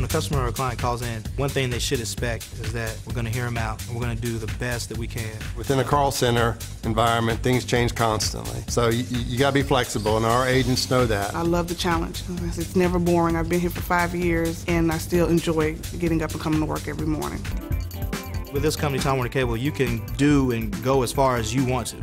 When a customer or a client calls in, one thing they should expect is that we're going to hear them out and we're going to do the best that we can. Within a call center environment, things change constantly. So you, you got to be flexible, and our agents know that. I love the challenge. It's never boring. I've been here for five years, and I still enjoy getting up and coming to work every morning. With this company, Time Warner Cable, you can do and go as far as you want to.